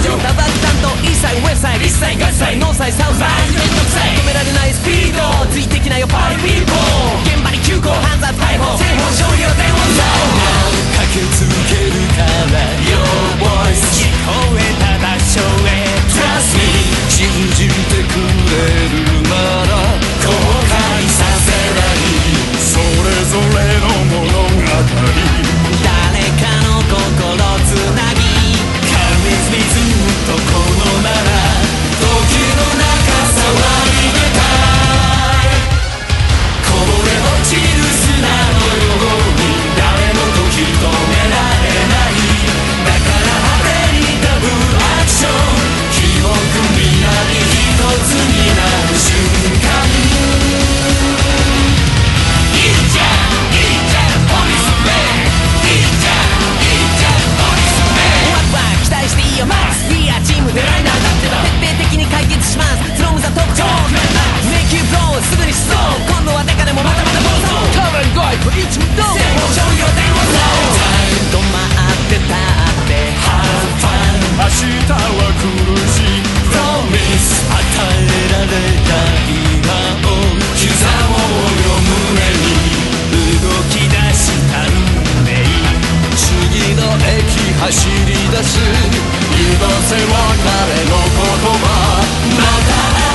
ダバスタント一切ウェブサイ一切合切ノーサイサウサイ止められないスピードついてきなよパリピーポー現場に急行犯罪逮捕全方勝利を全本ゾーう駆けつけるからよ voice 聞こえた場所へ Trust me 信じてくれる。言わせは誰の言葉？また